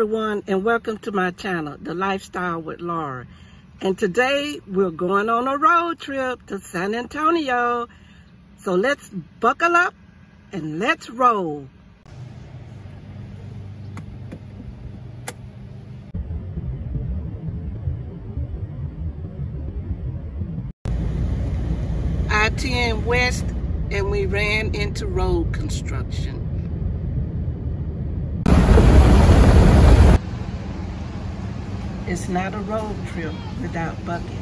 everyone, and welcome to my channel, The Lifestyle with Laura. And today we're going on a road trip to San Antonio. So let's buckle up and let's roll. I-10 West and we ran into road construction. It's not a road trip without Buc-ee's.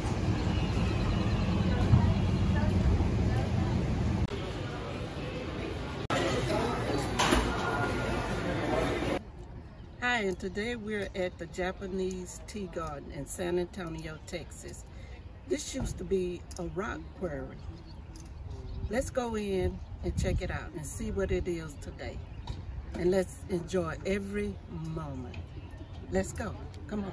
Hi, and today we're at the Japanese Tea Garden in San Antonio, Texas. This used to be a rock quarry. Let's go in and check it out and see what it is today. And let's enjoy every moment. Let's go. Come on.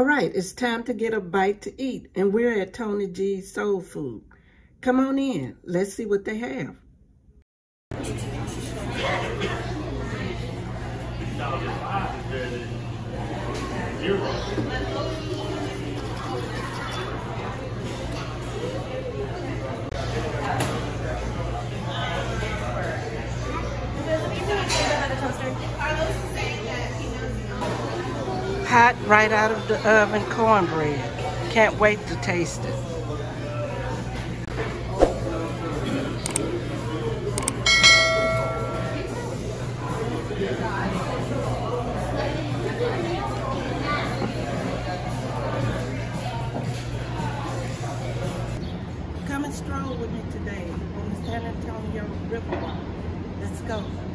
All right, it's time to get a bite to eat, and we're at Tony G's Soul Food. Come on in. Let's see what they have. Hot right out of the oven cornbread. Can't wait to taste it. Come and stroll with me today on the San Antonio Riverwalk. Let's go.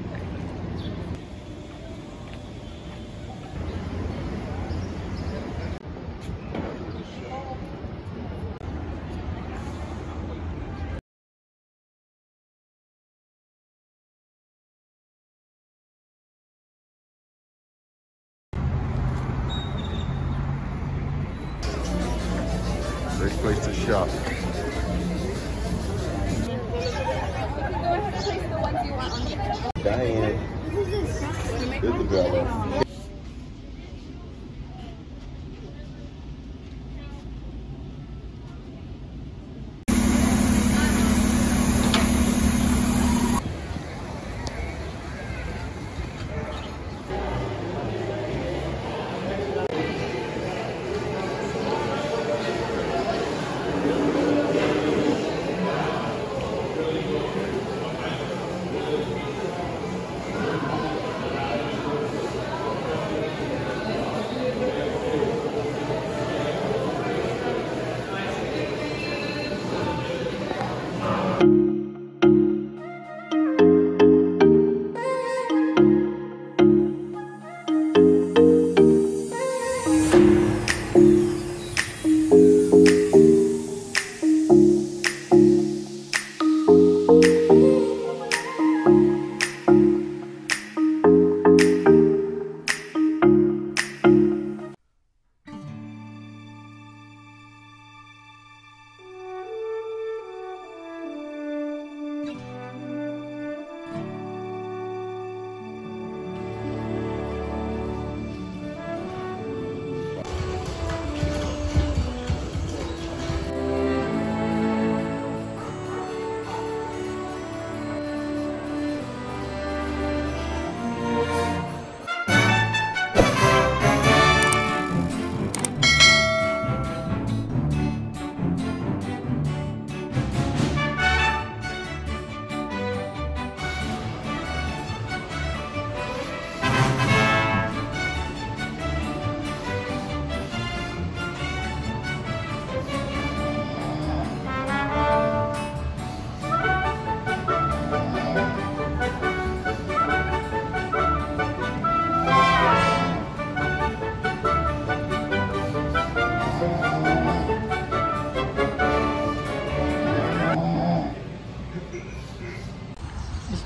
Next place to shop. Diane. Isabella.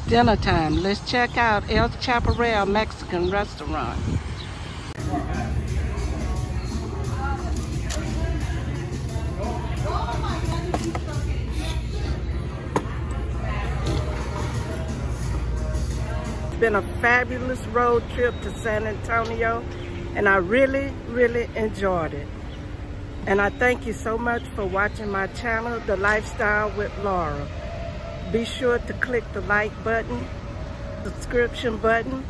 Dinner time. Let's check out El Chaparral Mexican restaurant. It's been a fabulous road trip to San Antonio and I really, really enjoyed it. And I thank you so much for watching my channel, The Lifestyle with Laura. Be sure to click the like button, subscription button,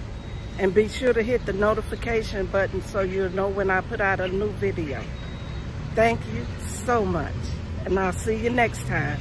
and be sure to hit the notification button so you'll know when I put out a new video. Thank you so much, and I'll see you next time.